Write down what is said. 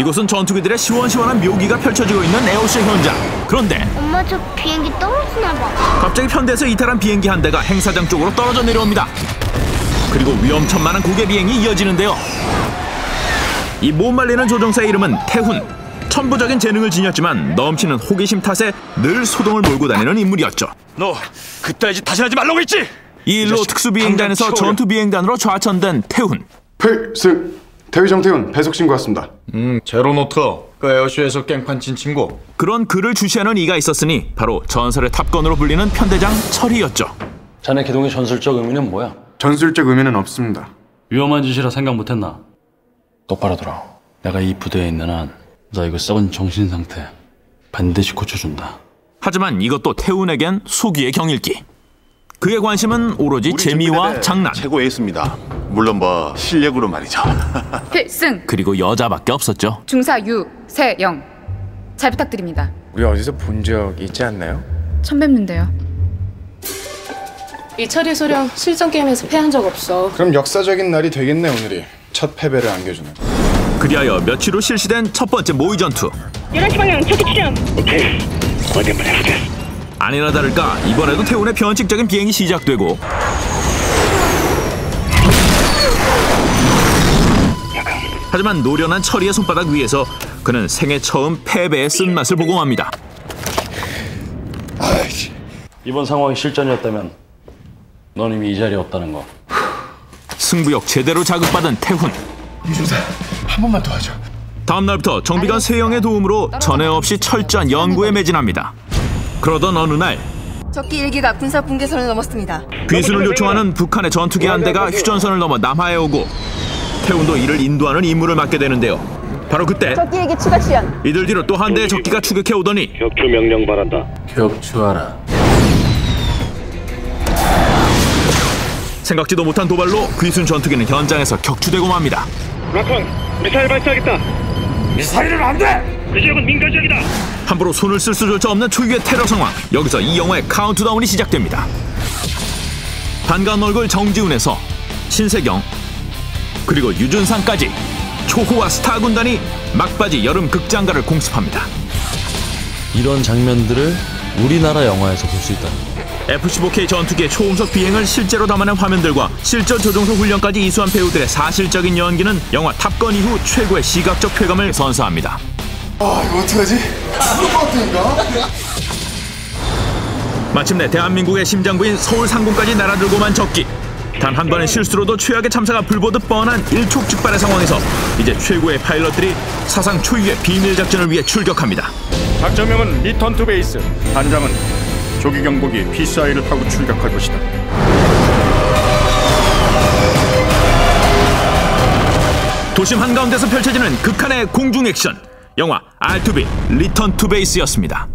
이곳은 전투기들의 시원시원한 묘기가 펼쳐지고 있는 에어쇼 현장. 그런데 엄마 저 비행기 떨어지나 봐. 갑자기 편대에서 이탈한 비행기 한 대가 행사장 쪽으로 떨어져 내려옵니다. 그리고 위험천만한 고개 비행이 이어지는데요. 이 못 말리는 조종사의 이름은 태훈. 천부적인 재능을 지녔지만 넘치는 호기심 탓에 늘 소동을 몰고 다니는 인물이었죠. 너 그따위 짓 다시 하지 말라고 했지? 이 일로 특수비행단에서. 전투비행단으로 좌천된 태훈. 필승 대위 정태훈 배속 신고했습니다. 음, 제로노트. 그 에어쇼에서 깽판 친 친구. 그런 그를 주시하는 이가 있었으니 바로 전설의 탑건으로 불리는 편대장 철이였죠. 자네 기동의 전술적 의미는 뭐야? 전술적 의미는 없습니다. 위험한 짓이라 생각 못했나? 똑바로 들어. 내가 이 부대에 있는 한, 너 이거 썩은 정신 상태 반드시 고쳐준다. 하지만 이것도 태훈에겐 소기의 경일기. 그의 관심은 오로지 재미와 장난 최고 에이스입니다. 물론 뭐 실력으로 말이죠. 필승 그리고 여자밖에 없었죠. 중사 유세영 잘 부탁드립니다. 우리 어디서 본 적 있지 않나요? 처음 뵙는데요. 이철이 소령 실전 게임에서 패한 적 없어. 그럼 역사적인 날이 되겠네 오늘이. 첫 패배를 안겨주는. 그리하여 며칠 후 실시된 첫 번째 모의 전투. 11시 방향 적기 추정. 아니나 다를까 이번에도 태훈의 변칙적인 비행이 시작되고 하지만 노련한 철이의 손바닥 위에서 그는 생애 처음 패배의 쓴맛을 보고 맙니다. 이번 상황이 실전이었다면 넌 이미 이 자리에 없다는 거. 승부욕 제대로 자극받은 태훈. 한 번만 도와줘. 다음 날부터 정비관 세영의 도움으로 전에 없이 철저한 연구에 매진합니다. 그러던 어느 날 적기 일기가 군사 분계선을 넘었습니다. 귀순을 요청하는 북한의 전투기 한 대가 휴전선을 넘어 남하에 오고 태훈도 이를 인도하는 임무를 맡게 되는데요. 바로 그때 적기 일기 추가 출연. 이들 뒤로 또 한 대의 적기가 추격해 오더니 격추 명령 바란다. 격추하라. 생각지도 못한 도발로 귀순 전투기는 현장에서 격추되고 맙니다. 라콘 미사일 발사하겠다. 미사일은 안 돼. 그 지역은 민간 지역이다. 함부로 손을 쓸 수조차 없는 초유의 테러 상황. 여기서 이 영화의 카운트다운이 시작됩니다. 반가운 얼굴 정지훈에서 신세경 그리고 유준상까지 초호화 스타 군단이 막바지 여름 극장가를 공습합니다. 이런 장면들을 우리나라 영화에서 볼 수 있다는 거. F-15K 전투기의 초음속 비행을 실제로 담아낸 화면들과 실전 조종사 훈련까지 이수한 배우들의 사실적인 연기는 영화 탑건 이후 최고의 시각적 쾌감을 선사합니다. 아 이거 어떡하지? 죽을 것 같으니까. 마침내 대한민국의 심장부인 서울 상공까지 날아들고만 적기. 단 한 번의 실수로도 최악의 참사가 불보듯 뻔한 일촉즉발의 상황에서 이제 최고의 파일럿들이 사상 초유의 비밀 작전을 위해 출격합니다. 작전명은 Return to Base. 단장은 조기 경보기 P4A를 타고 출격할 것이다. 도심 한가운데서 펼쳐지는 극한의 공중 액션. 영화 R2B 리턴 투 베이스였습니다.